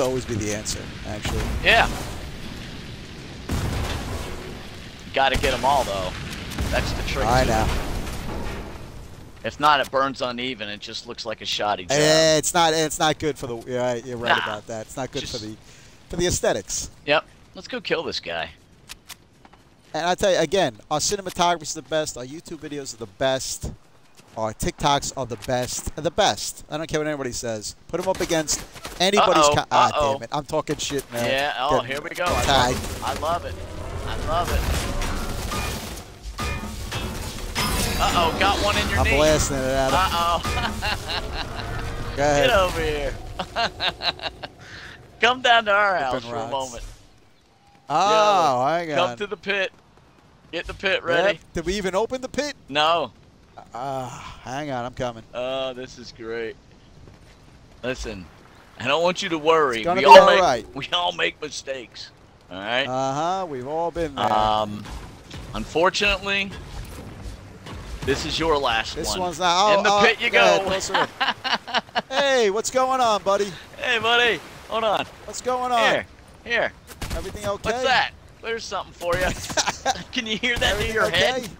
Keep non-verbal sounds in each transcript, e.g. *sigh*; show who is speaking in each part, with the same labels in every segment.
Speaker 1: always be the answer, actually.
Speaker 2: Yeah. Got to get them all though. That's the trick.
Speaker 1: I know.
Speaker 2: If not, it burns uneven. It just looks like a shoddy job.
Speaker 1: Eh, it's not. It's not good for the. Right, you're right
Speaker 2: Nah.
Speaker 1: about that. It's not good for the, for the aesthetics.
Speaker 2: Yep. Let's go kill this guy.
Speaker 1: And I tell you again, our cinematography is the best. Our YouTube videos are the best. Our TikToks are the best. The best. I don't care what anybody says. Put them up against anybody's.
Speaker 2: Uh-oh,
Speaker 1: co- ah,
Speaker 2: uh-oh.
Speaker 1: damn it! I'm talking shit now.
Speaker 2: Yeah. Oh,
Speaker 1: Get
Speaker 2: here we go. I love, I love it. I love it. Uh oh, got one in your
Speaker 1: I'm
Speaker 2: knee.
Speaker 1: blasting it at him.
Speaker 2: Uh oh. *laughs*
Speaker 1: Go ahead.
Speaker 2: Get over here. *laughs* Come down to our house for a moment.
Speaker 1: Oh, I hang
Speaker 2: Come to the pit. Get the pit
Speaker 1: Yep.
Speaker 2: ready.
Speaker 1: Did we even open the pit?
Speaker 2: No.
Speaker 1: Ah, hang on. I'm coming.
Speaker 2: Oh, this is great. Listen, I don't want you to worry. We all make
Speaker 1: right.
Speaker 2: we all make mistakes. All right.
Speaker 1: Uh huh. We've all been there.
Speaker 2: Um, unfortunately, this is your last
Speaker 1: this
Speaker 2: one.
Speaker 1: one's not. Oh,
Speaker 2: In the
Speaker 1: oh,
Speaker 2: pit you
Speaker 1: go. ahead,
Speaker 2: go.
Speaker 1: closer in. *laughs* hey, what's going on, buddy?
Speaker 2: Hey, buddy, hold on.
Speaker 1: What's going on?
Speaker 2: Here, here.
Speaker 1: Everything okay?
Speaker 2: What's that? There's something for you. *laughs* Can you hear that
Speaker 1: Everything
Speaker 2: in your
Speaker 1: okay?
Speaker 2: head?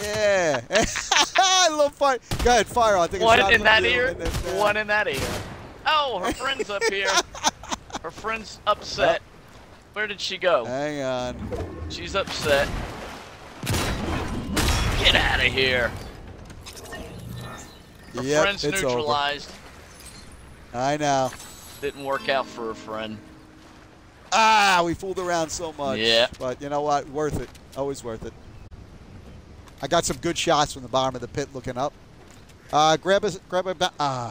Speaker 1: yeah. *laughs* I love fire. Go ahead, fire. Take a
Speaker 2: One
Speaker 1: shot
Speaker 2: in that ear, one in that ear. Oh, her friend's up here. *laughs* Her friend's upset. Where did she go?
Speaker 1: Hang on.
Speaker 2: She's upset. Get out of here. Her
Speaker 1: Yep,
Speaker 2: friend's
Speaker 1: it's over.
Speaker 2: neutralized.
Speaker 1: I know.
Speaker 2: Didn't work out for her friend.
Speaker 1: Ah, we fooled around so much.
Speaker 2: Yeah.
Speaker 1: But you know what? Worth it. Always worth it. I got some good shots from the bottom of the pit looking up. Uh, grab a, grab a, ah.